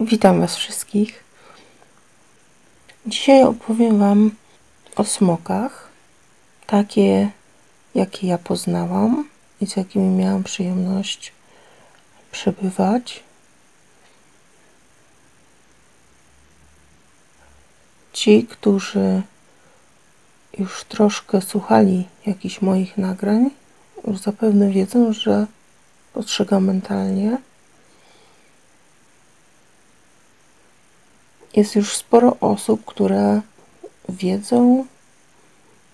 Witam Was wszystkich. Dzisiaj opowiem Wam o smokach, takie jakie ja poznałam i z jakimi miałam przyjemność przebywać. Ci, którzy już troszkę słuchali jakichś moich nagrań, już zapewne wiedzą, że postrzegam mentalnie. Jest już sporo osób, które wiedzą,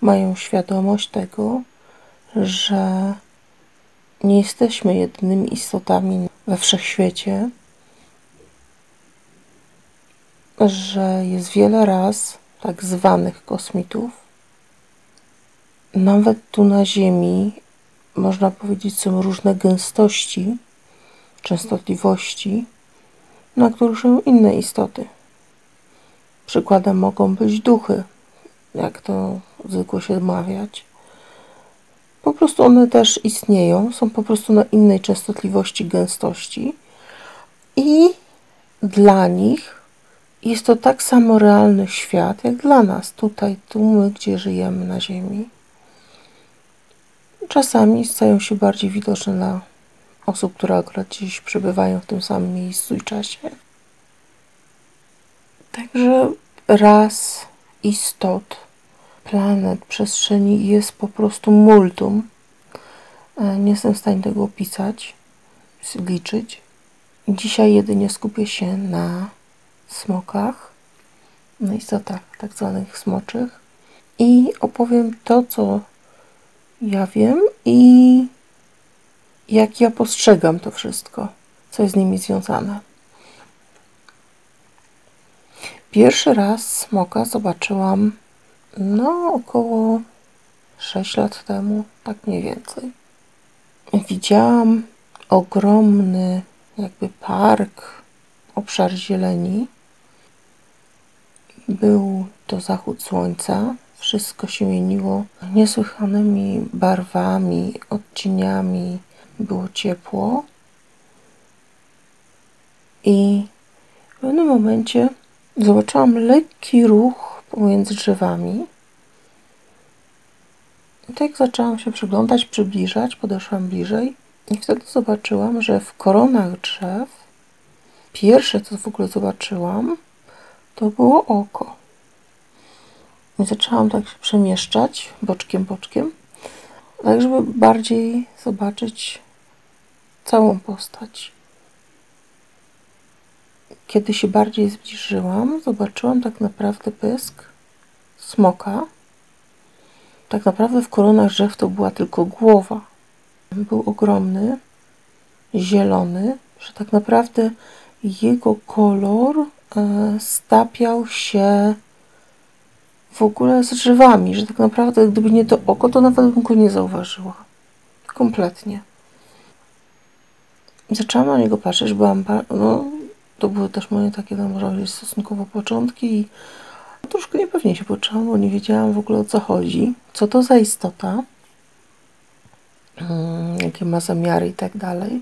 mają świadomość tego, że nie jesteśmy jedynymi istotami we wszechświecie, że jest wiele raz tak zwanych kosmitów. Nawet tu na Ziemi, można powiedzieć, są różne gęstości, częstotliwości, na których są inne istoty. Przykładem mogą być duchy, jak to zwykło się mawiać. Po prostu one też istnieją, są po prostu na innej częstotliwości, gęstości i dla nich jest to tak samo realny świat, jak dla nas, tutaj, tu my, gdzie żyjemy na Ziemi. Czasami stają się bardziej widoczne dla osób, które akurat dziś przebywają w tym samym miejscu i czasie. Także raz istot, planet, przestrzeni jest po prostu multum. E, nie jestem w stanie tego opisać, liczyć. Dzisiaj jedynie skupię się na smokach, na istotach tak zwanych smoczych i opowiem to, co ja wiem i jak ja postrzegam to wszystko, co jest z nimi związane. Pierwszy raz smoka zobaczyłam no około 6 lat temu, tak mniej więcej. Widziałam ogromny jakby park, obszar zieleni. Był to zachód słońca. Wszystko się mieniło niesłychanymi barwami, odcieniami. Było ciepło. I w pewnym momencie Zobaczyłam lekki ruch pomiędzy drzewami. I tak zaczęłam się przyglądać, przybliżać, podeszłam bliżej i wtedy zobaczyłam, że w koronach drzew pierwsze, co w ogóle zobaczyłam, to było oko. I zaczęłam tak się przemieszczać boczkiem, boczkiem, tak żeby bardziej zobaczyć całą postać. Kiedy się bardziej zbliżyłam, zobaczyłam tak naprawdę pysk smoka. Tak naprawdę w koronach drzew to była tylko głowa. Był ogromny, zielony, że tak naprawdę jego kolor e, stapiał się w ogóle z drzewami, że tak naprawdę gdyby nie to oko, to nawet bym go nie zauważyła. Kompletnie. Zaczęłam na niego patrzeć, byłam no, to były też moje takie tam może stosunkowo początki i troszkę niepewnie się poczułam, bo nie wiedziałam w ogóle o co chodzi, co to za istota, hmm, jakie ma zamiary i tak dalej.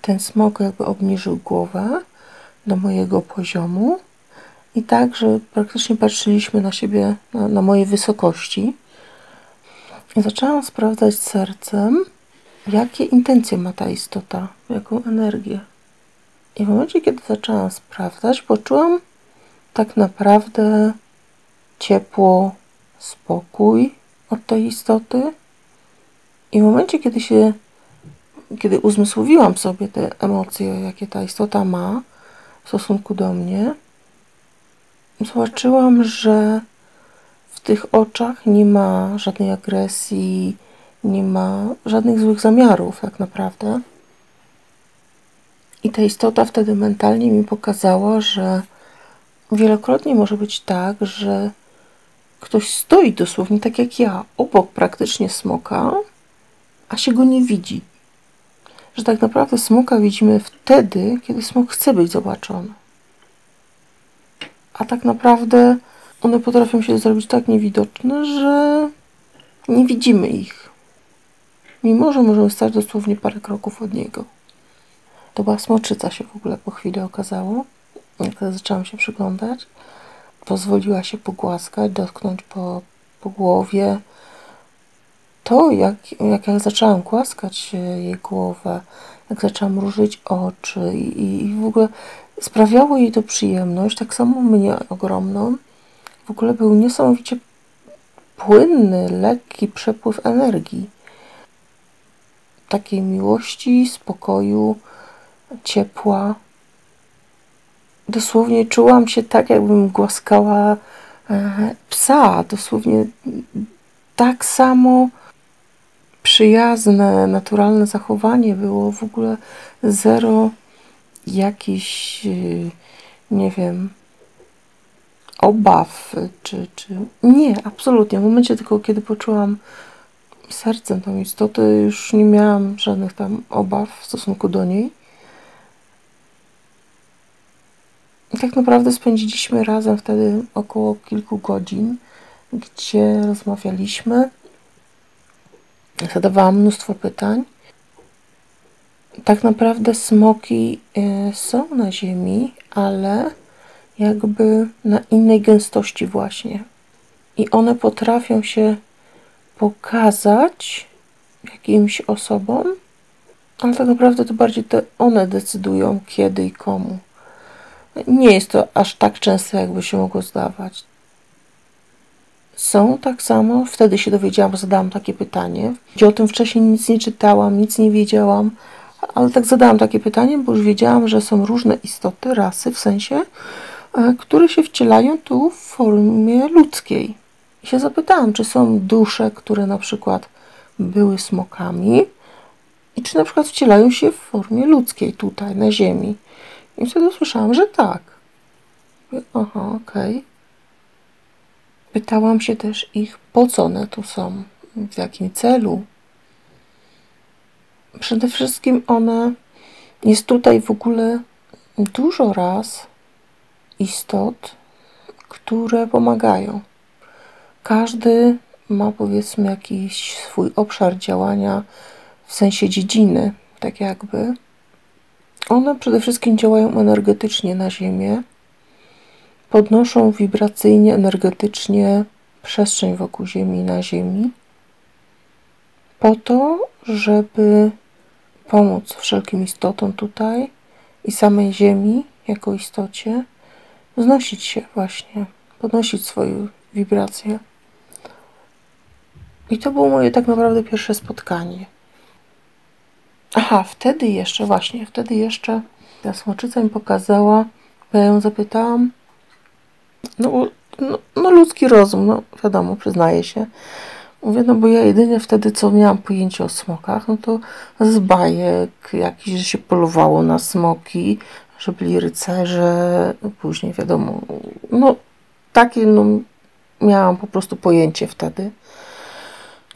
Ten smok jakby obniżył głowę do mojego poziomu i tak, że praktycznie patrzyliśmy na siebie, na, na moje wysokości. I zaczęłam sprawdzać sercem, jakie intencje ma ta istota, jaką energię. I w momencie, kiedy zaczęłam sprawdzać, poczułam tak naprawdę ciepło, spokój od tej istoty. I w momencie, kiedy się, kiedy uzmysłowiłam sobie te emocje, jakie ta istota ma w stosunku do mnie, zobaczyłam, że w tych oczach nie ma żadnej agresji, nie ma żadnych złych zamiarów, tak naprawdę. I ta istota wtedy mentalnie mi pokazała, że wielokrotnie może być tak, że ktoś stoi dosłownie tak jak ja, obok praktycznie smoka, a się go nie widzi. Że tak naprawdę smoka widzimy wtedy, kiedy smok chce być zobaczony. A tak naprawdę one potrafią się zrobić tak niewidoczne, że nie widzimy ich mimo że możemy stać dosłownie parę kroków od niego. To była smoczyca się w ogóle po chwili okazało. Jak zaczęłam się przyglądać, pozwoliła się pogłaskać, dotknąć po, po głowie. To, jak, jak ja zaczęłam głaskać jej głowę, jak zaczęłam mrużyć oczy i, i w ogóle sprawiało jej to przyjemność, tak samo mnie ogromną. W ogóle był niesamowicie płynny, lekki przepływ energii. Takiej miłości, spokoju, ciepła. Dosłownie czułam się tak, jakbym głaskała e, psa. Dosłownie tak samo przyjazne, naturalne zachowanie było. W ogóle zero jakichś, e, nie wiem, obaw, czy, czy... Nie, absolutnie. W momencie tylko, kiedy poczułam sercem tą istotę, już nie miałam żadnych tam obaw w stosunku do niej. I tak naprawdę spędziliśmy razem wtedy około kilku godzin, gdzie rozmawialiśmy. Zadawałam mnóstwo pytań. Tak naprawdę smoki e, są na Ziemi, ale jakby na innej gęstości właśnie. I one potrafią się pokazać jakimś osobom, ale tak naprawdę to bardziej to one decydują kiedy i komu. Nie jest to aż tak często, jakby się mogło zdawać. Są tak samo, wtedy się dowiedziałam, zadałam takie pytanie, gdzie o tym wcześniej nic nie czytałam, nic nie wiedziałam, ale tak zadałam takie pytanie, bo już wiedziałam, że są różne istoty, rasy, w sensie, E, które się wcielają tu w formie ludzkiej. I się zapytałam, czy są dusze, które na przykład były smokami i czy na przykład wcielają się w formie ludzkiej tutaj, na ziemi. I wtedy usłyszałam, że tak. Aha, okej. Okay. Pytałam się też ich, po co one tu są, w jakim celu. Przede wszystkim one jest tutaj w ogóle dużo raz istot, które pomagają. Każdy ma powiedzmy jakiś swój obszar działania w sensie dziedziny, tak jakby. One przede wszystkim działają energetycznie na Ziemię, podnoszą wibracyjnie, energetycznie przestrzeń wokół Ziemi na Ziemi, po to, żeby pomóc wszelkim istotom tutaj i samej Ziemi jako istocie wznosić się właśnie, podnosić swoje wibracje. I to było moje tak naprawdę pierwsze spotkanie. Aha, wtedy jeszcze, właśnie, wtedy jeszcze ta smoczyca mi pokazała, bo ja ją zapytałam, no, no, no ludzki rozum, no wiadomo, przyznaję się. Mówię, no bo ja jedynie wtedy, co miałam pojęcie o smokach, no to z bajek jakiś, że się polowało na smoki, że byli rycerze, później wiadomo, no takie no, miałam po prostu pojęcie wtedy.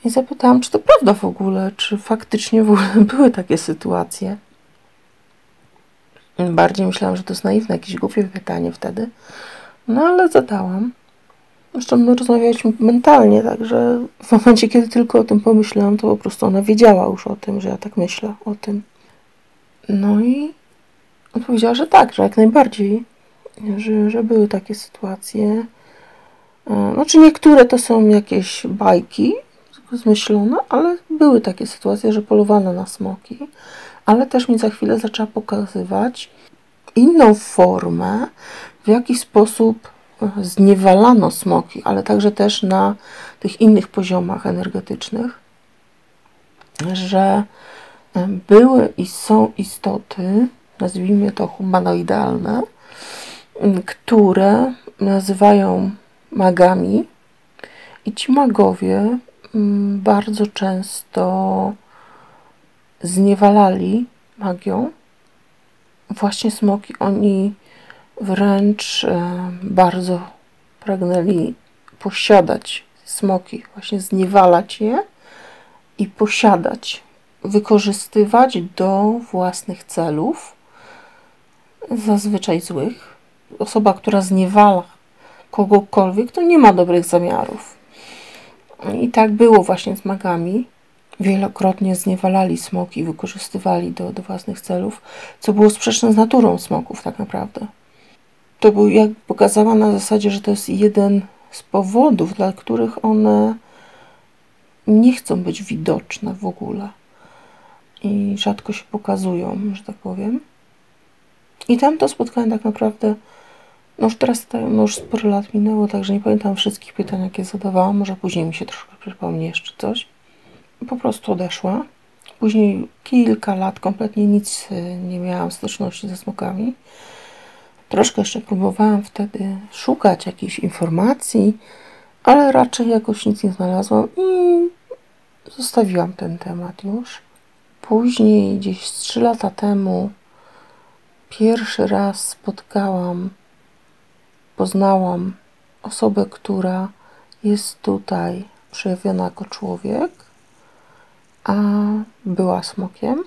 I zapytałam, czy to prawda w ogóle, czy faktycznie w ogóle były takie sytuacje. Bardziej myślałam, że to jest naiwne, jakieś głupie pytanie wtedy. No ale zadałam. Zresztą my rozmawialiśmy mentalnie, także w momencie, kiedy tylko o tym pomyślałam, to po prostu ona wiedziała już o tym, że ja tak myślę o tym. No i Odpowiedziała, że tak, że jak najbardziej, że, że były takie sytuacje. E, znaczy niektóre to są jakieś bajki zmyślone, ale były takie sytuacje, że polowano na smoki, ale też mi za chwilę zaczęła pokazywać inną formę, w jaki sposób e, zniewalano smoki, ale także też na tych innych poziomach energetycznych, że e, były i są istoty, nazwijmy to humanoidalne, które nazywają magami. I ci magowie bardzo często zniewalali magią właśnie smoki. Oni wręcz e, bardzo pragnęli posiadać smoki, właśnie zniewalać je i posiadać, wykorzystywać do własnych celów zazwyczaj złych. Osoba, która zniewala kogokolwiek, to nie ma dobrych zamiarów. I tak było właśnie z magami. wielokrotnie zniewalali smoki, wykorzystywali do, do własnych celów, co było sprzeczne z naturą smoków tak naprawdę. To był, jak pokazała na zasadzie, że to jest jeden z powodów, dla których one nie chcą być widoczne w ogóle i rzadko się pokazują, że tak powiem. I tam to spotkanie tak naprawdę, no już teraz no już sporo lat minęło, także nie pamiętam wszystkich pytań, jakie zadawałam. Może później mi się troszkę przypomni jeszcze coś. Po prostu odeszła. Później kilka lat kompletnie nic e, nie miałam styczności ze smokami. Troszkę jeszcze próbowałam wtedy szukać jakichś informacji, ale raczej jakoś nic nie znalazłam i zostawiłam ten temat już. Później, gdzieś 3 lata temu, pierwszy raz spotkałam, poznałam osobę, która jest tutaj przejawiona jako człowiek, a była smokiem.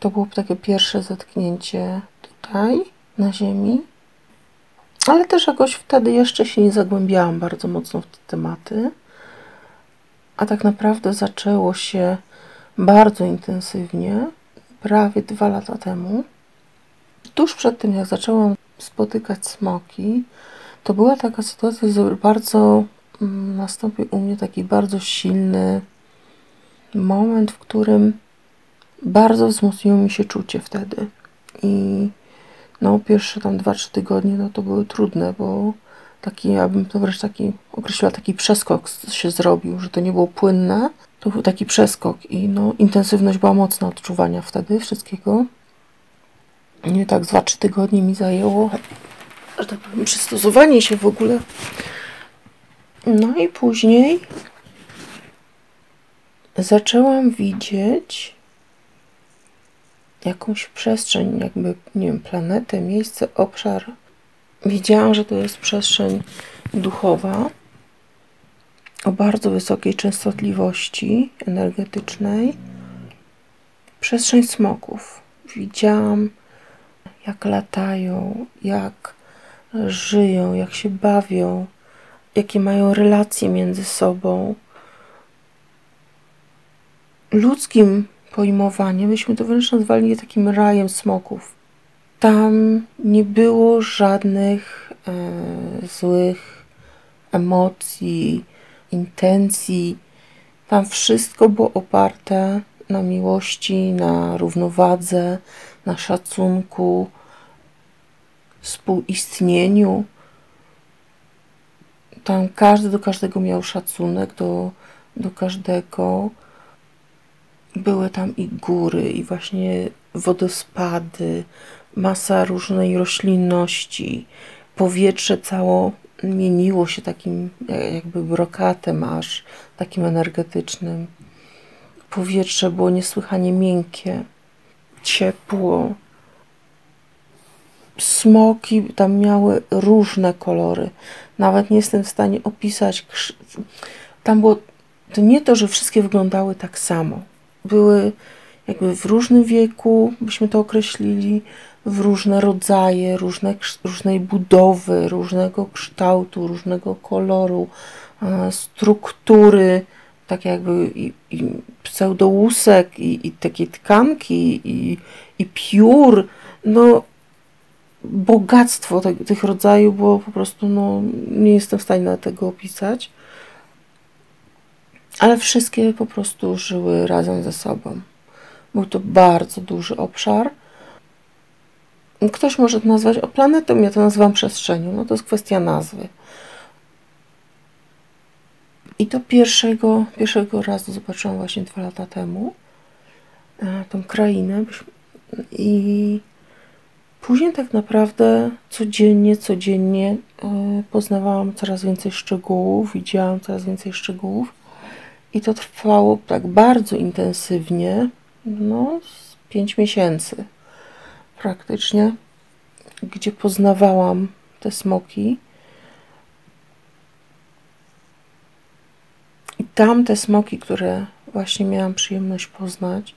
To było takie pierwsze zetknięcie tutaj, na Ziemi. Ale też jakoś wtedy jeszcze się nie zagłębiałam bardzo mocno w te tematy. A tak naprawdę zaczęło się bardzo intensywnie prawie dwa lata temu. Tuż przed tym, jak zaczęłam spotykać smoki, to była taka sytuacja, że bardzo mm, nastąpił u mnie taki bardzo silny moment, w którym bardzo wzmocniło mi się czucie wtedy. I no, pierwsze tam 2-3 tygodnie no, to były trudne, bo taki, ja bym to wręcz taki określiła, taki przeskok się zrobił, że to nie było płynne, to był taki przeskok i no, intensywność była mocna odczuwania wtedy wszystkiego. Nie tak 2-3 tygodnie mi zajęło, że tak powiem, przystosowanie się w ogóle. No i później zaczęłam widzieć jakąś przestrzeń, jakby, nie wiem, planetę, miejsce, obszar. Widziałam, że to jest przestrzeń duchowa o bardzo wysokiej częstotliwości energetycznej. Przestrzeń smoków. Widziałam, jak latają, jak żyją, jak się bawią, jakie mają relacje między sobą. Ludzkim pojmowanie, myśmy to wręcz nazwali takim rajem smoków. Tam nie było żadnych e, złych emocji, intencji. Tam wszystko było oparte na miłości, na równowadze, na szacunku, współistnieniu. Tam każdy do każdego miał szacunek, do, do każdego były tam i góry, i właśnie wodospady, masa różnej roślinności. Powietrze cało mieniło się takim jakby brokatem aż, takim energetycznym. Powietrze było niesłychanie miękkie, ciepło. Smoki tam miały różne kolory. Nawet nie jestem w stanie opisać. Tam było to nie to, że wszystkie wyglądały tak samo były jakby w różnym wieku, byśmy to określili, w różne rodzaje, różne, różnej budowy, różnego kształtu, różnego koloru, struktury, tak jakby i, i pseudołusek, i, i takie tkanki, i, i piór. No, bogactwo tych rodzajów było po prostu, no, nie jestem w stanie tego opisać ale wszystkie po prostu żyły razem ze sobą. Był to bardzo duży obszar. Ktoś może to nazwać o planetą, ja to nazywam przestrzenią. No to jest kwestia nazwy. I to pierwszego, pierwszego razu zobaczyłam właśnie dwa lata temu e, tą krainę. I później tak naprawdę codziennie, codziennie e, poznawałam coraz więcej szczegółów, widziałam coraz więcej szczegółów. I to trwało tak bardzo intensywnie, no, z 5 miesięcy praktycznie, gdzie poznawałam te smoki. I tam te smoki, które właśnie miałam przyjemność poznać,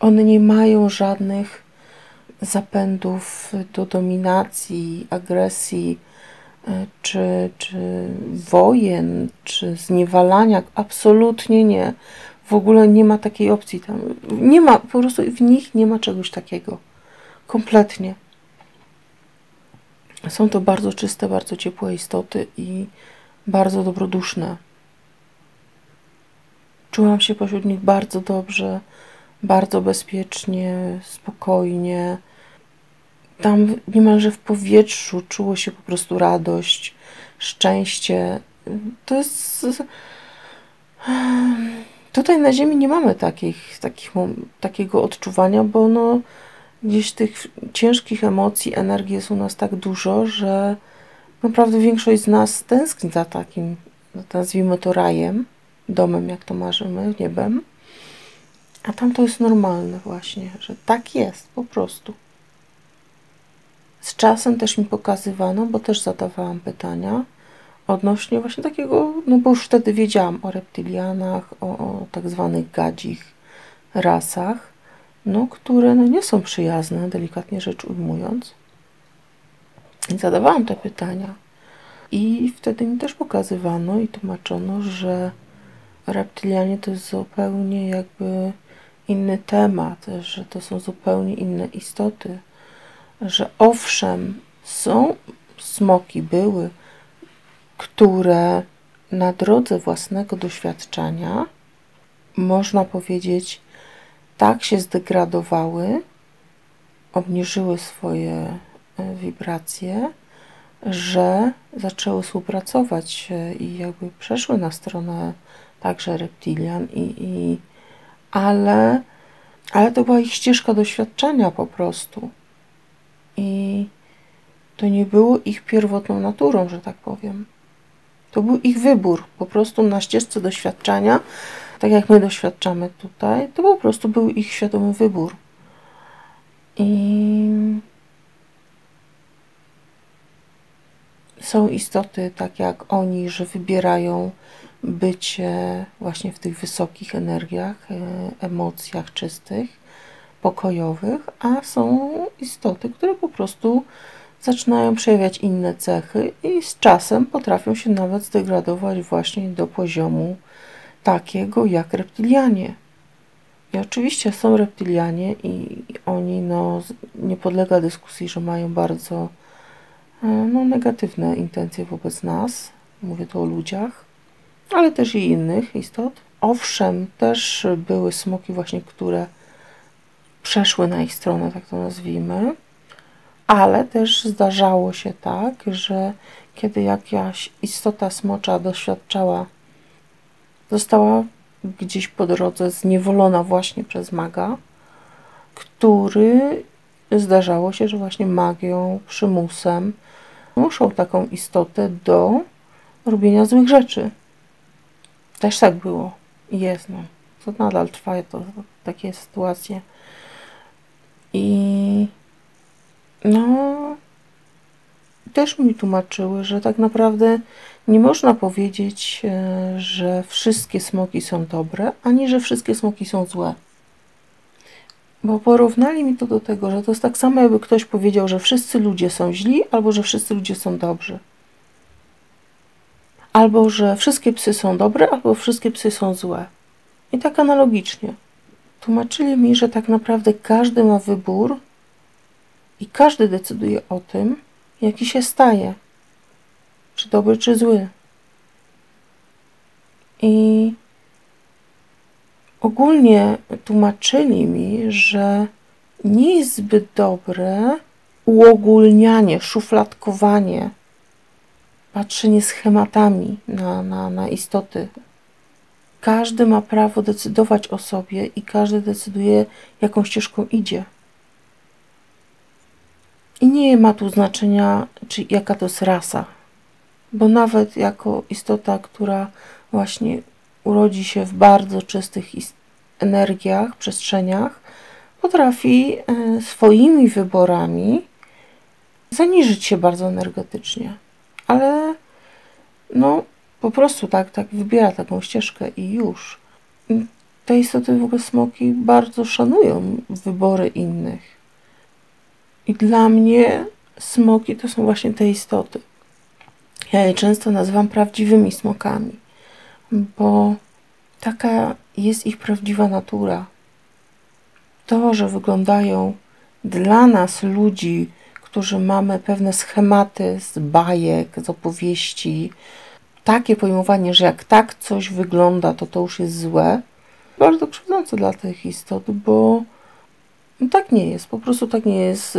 one nie mają żadnych zapędów do dominacji, agresji, e, czy, czy wojen, czy zniewalania. Absolutnie nie. W ogóle nie ma takiej opcji tam. Nie ma, po prostu w nich nie ma czegoś takiego. Kompletnie. Są to bardzo czyste, bardzo ciepłe istoty i bardzo dobroduszne. Czułam się pośród nich bardzo dobrze, bardzo bezpiecznie, spokojnie. Tam niemalże w powietrzu czuło się po prostu radość, szczęście. To jest. Tutaj na Ziemi nie mamy takich, takich, takiego odczuwania, bo no, gdzieś tych ciężkich emocji, energii jest u nas tak dużo, że naprawdę większość z nas tęskni za takim, nazwijmy to rajem, domem, jak to marzymy, niebem. A tam to jest normalne właśnie, że tak jest po prostu. Z czasem też mi pokazywano, bo też zadawałam pytania odnośnie właśnie takiego, no bo już wtedy wiedziałam o reptilianach, o, o tak zwanych gadzich rasach, no, które no, nie są przyjazne, delikatnie rzecz ujmując. Zadawałam te pytania. I wtedy mi też pokazywano i tłumaczono, że reptilianie to jest zupełnie jakby inny temat, że to są zupełnie inne istoty, że owszem, są smoki, były, które na drodze własnego doświadczenia, można powiedzieć, tak się zdegradowały, obniżyły swoje wibracje, że zaczęły współpracować i jakby przeszły na stronę także reptilian, i, i, ale, ale to była ich ścieżka doświadczenia po prostu. I to nie było ich pierwotną naturą, że tak powiem. To był ich wybór, po prostu na ścieżce doświadczenia, tak jak my doświadczamy tutaj, to po prostu był ich świadomy wybór. I są istoty tak jak oni, że wybierają bycie właśnie w tych wysokich energiach, e, emocjach czystych, pokojowych, a są istoty, które po prostu zaczynają przejawiać inne cechy i z czasem potrafią się nawet zdegradować właśnie do poziomu takiego jak reptilianie. I oczywiście są reptilianie i oni, no, nie podlega dyskusji, że mają bardzo no, negatywne intencje wobec nas. Mówię tu o ludziach ale też i innych istot. Owszem, też były smoki właśnie, które przeszły na ich stronę, tak to nazwijmy, ale też zdarzało się tak, że kiedy jakaś istota smocza doświadczała, została gdzieś po drodze zniewolona właśnie przez maga, który zdarzało się, że właśnie magią, przymusem muszą taką istotę do robienia złych rzeczy. Też tak było i jest, no. To nadal trwa to, takie sytuacje. I no też mi tłumaczyły, że tak naprawdę nie można powiedzieć, e, że wszystkie smoki są dobre, ani że wszystkie smoki są złe. Bo porównali mi to do tego, że to jest tak samo, jakby ktoś powiedział, że wszyscy ludzie są źli, albo że wszyscy ludzie są dobrzy albo że wszystkie psy są dobre, albo wszystkie psy są złe. I tak analogicznie. Tłumaczyli mi, że tak naprawdę każdy ma wybór i każdy decyduje o tym, jaki się staje, czy dobry, czy zły. I ogólnie tłumaczyli mi, że nie jest zbyt dobre uogólnianie, szufladkowanie patrzenie schematami na, na, na istoty. Każdy ma prawo decydować o sobie i każdy decyduje, jaką ścieżką idzie. I nie ma tu znaczenia, czy jaka to jest rasa, bo nawet jako istota, która właśnie urodzi się w bardzo czystych energiach, przestrzeniach, potrafi e, swoimi wyborami zaniżyć się bardzo energetycznie ale no po prostu tak, tak wybiera taką ścieżkę i już. Te istoty w ogóle smoki bardzo szanują wybory innych. I dla mnie smoki to są właśnie te istoty. Ja je często nazywam prawdziwymi smokami, bo taka jest ich prawdziwa natura. To, że wyglądają dla nas, ludzi, którzy mamy pewne schematy z bajek, z opowieści, takie pojmowanie, że jak tak coś wygląda, to to już jest złe, bardzo krzywdzące dla tych istot, bo no tak nie jest, po prostu tak nie jest.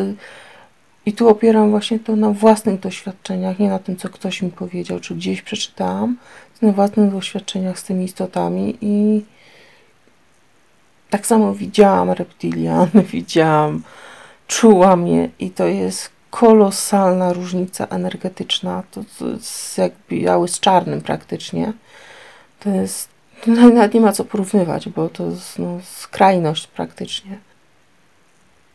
I tu opieram właśnie to na własnych doświadczeniach, nie na tym, co ktoś mi powiedział, czy gdzieś przeczytałam, na własnych doświadczeniach z tymi istotami i tak samo widziałam reptilian, widziałam, czułam je i to jest kolosalna różnica energetyczna. To, to jest jak biały z czarnym praktycznie. To jest, to nawet nie ma co porównywać, bo to jest no, skrajność praktycznie.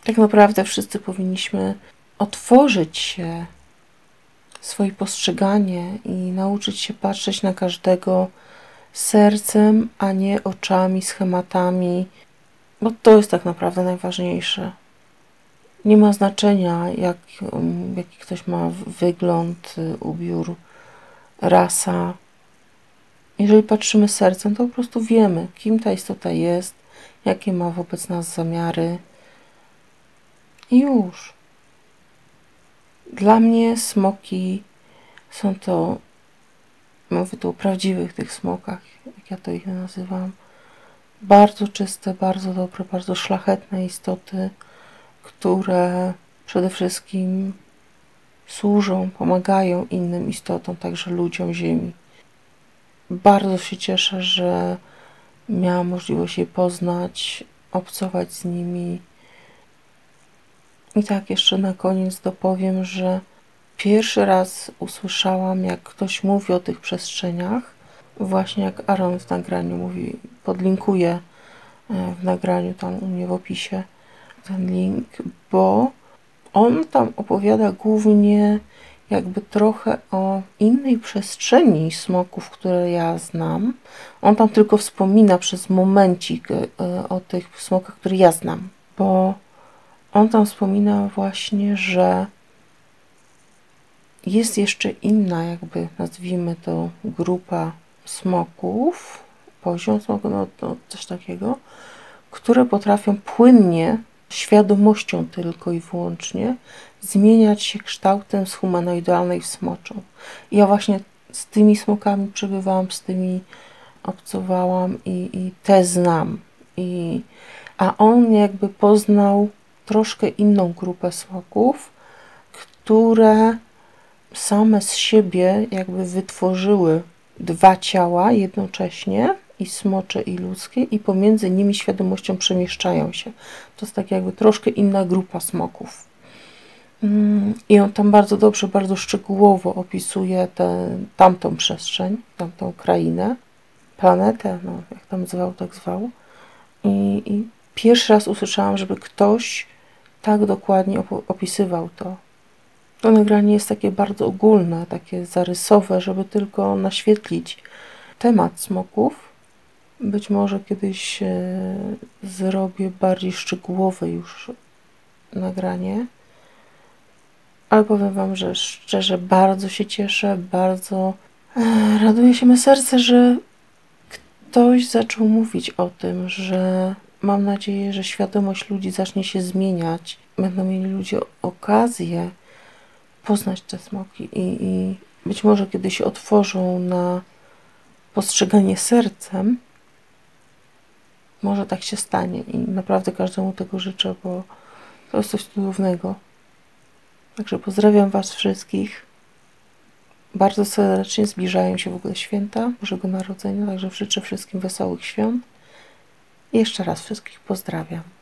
Tak naprawdę wszyscy powinniśmy otworzyć się, swoje postrzeganie i nauczyć się patrzeć na każdego sercem, a nie oczami, schematami, bo to jest tak naprawdę najważniejsze. Nie ma znaczenia, jak, um, jaki ktoś ma wygląd, y, ubiór, rasa. Jeżeli patrzymy sercem, to po prostu wiemy, kim ta istota jest, jakie ma wobec nas zamiary. I już. Dla mnie smoki są to, mówię tu o prawdziwych tych smokach, jak ja to ich nazywam, bardzo czyste, bardzo dobre, bardzo szlachetne istoty, które przede wszystkim służą, pomagają innym istotom, także ludziom Ziemi. Bardzo się cieszę, że miałam możliwość je poznać, obcować z nimi. I tak jeszcze na koniec dopowiem, że pierwszy raz usłyszałam, jak ktoś mówi o tych przestrzeniach, właśnie jak Aaron w nagraniu mówi, podlinkuję e, w nagraniu tam u mnie w opisie ten link, bo on tam opowiada głównie jakby trochę o innej przestrzeni smoków, które ja znam. On tam tylko wspomina przez momencik e, o tych smokach, które ja znam, bo on tam wspomina właśnie, że jest jeszcze inna, jakby nazwijmy to, grupa smoków, poziom smoku, no to coś takiego, które potrafią płynnie świadomością tylko i wyłącznie zmieniać się kształtem z humanoidalnej w smoczą. Ja właśnie z tymi smokami przebywałam, z tymi obcowałam i, i te znam. I, a on jakby poznał troszkę inną grupę smoków, które same z siebie jakby wytworzyły dwa ciała jednocześnie i smocze i ludzkie i pomiędzy nimi świadomością przemieszczają się. To jest tak jakby troszkę inna grupa smoków. Mm, I on tam bardzo dobrze, bardzo szczegółowo opisuje tę, tamtą przestrzeń, tamtą krainę, planetę, no, jak tam zwał, tak zwał. I, I pierwszy raz usłyszałam, żeby ktoś tak dokładnie opisywał to. To nagranie jest takie bardzo ogólne, takie zarysowe, żeby tylko naświetlić temat smoków, być może kiedyś e, zrobię bardziej szczegółowe już nagranie. Ale powiem Wam, że szczerze bardzo się cieszę, bardzo e, raduje się me serce, że ktoś zaczął mówić o tym, że mam nadzieję, że świadomość ludzi zacznie się zmieniać. Będą mieli ludzie okazję poznać te smoki i, i być może kiedy się otworzą na postrzeganie sercem, może tak się stanie i naprawdę każdemu tego życzę, bo to jest coś cudownego. Także pozdrawiam Was wszystkich. Bardzo serdecznie zbliżają się w ogóle święta Bożego Narodzenia, także życzę wszystkim wesołych świąt. Jeszcze raz wszystkich pozdrawiam.